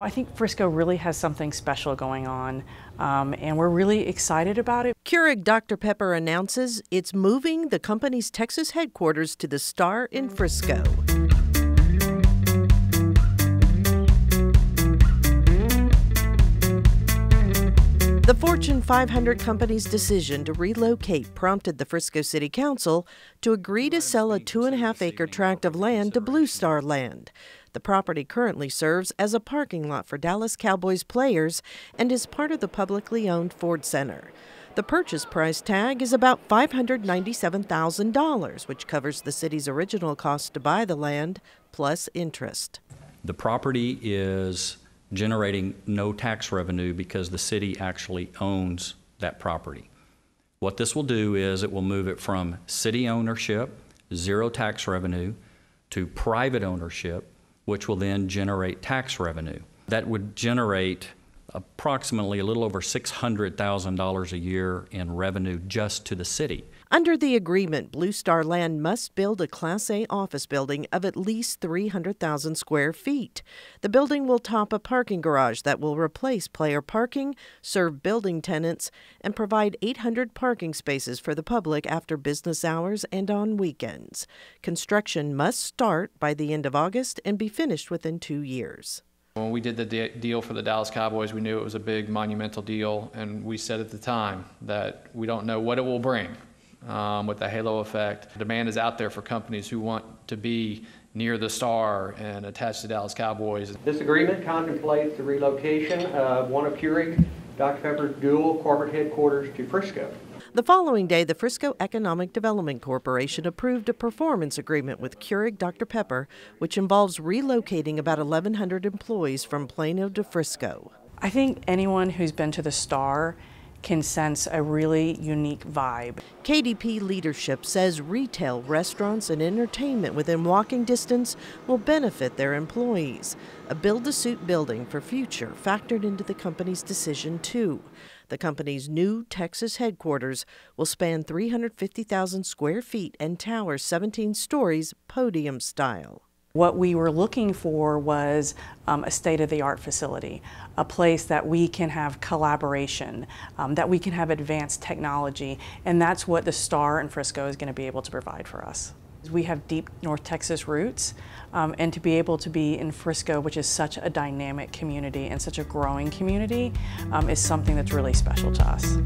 I think Frisco really has something special going on, um, and we're really excited about it. Keurig Dr. Pepper announces it's moving the company's Texas headquarters to the Star in Frisco. The Fortune 500 company's decision to relocate prompted the Frisco City Council to agree to sell a two and a half acre tract of land to Blue Star Land. The property currently serves as a parking lot for Dallas Cowboys players and is part of the publicly owned Ford Center. The purchase price tag is about $597,000, which covers the city's original cost to buy the land plus interest. The property is generating no tax revenue because the city actually owns that property. What this will do is it will move it from city ownership, zero tax revenue, to private ownership, which will then generate tax revenue. That would generate approximately a little over $600,000 a year in revenue just to the city. Under the agreement, Blue Star Land must build a Class A office building of at least 300,000 square feet. The building will top a parking garage that will replace player parking, serve building tenants, and provide 800 parking spaces for the public after business hours and on weekends. Construction must start by the end of August and be finished within two years. When we did the de deal for the Dallas Cowboys, we knew it was a big monumental deal, and we said at the time that we don't know what it will bring um, with the halo effect. Demand is out there for companies who want to be near the star and attached to Dallas Cowboys. This agreement contemplates the relocation of one of Keurig Dr. Pepper's dual corporate headquarters to Frisco. The following day, the Frisco Economic Development Corporation approved a performance agreement with Keurig Dr. Pepper, which involves relocating about 1,100 employees from Plano to Frisco. I think anyone who's been to the Star can sense a really unique vibe. KDP leadership says retail, restaurants, and entertainment within walking distance will benefit their employees. A build to suit building for future factored into the company's decision, too. The company's new Texas headquarters will span 350,000 square feet and tower 17 stories, podium style. What we were looking for was um, a state-of-the-art facility, a place that we can have collaboration, um, that we can have advanced technology, and that's what the STAR in Frisco is going to be able to provide for us. We have deep North Texas roots, um, and to be able to be in Frisco, which is such a dynamic community and such a growing community, um, is something that's really special to us.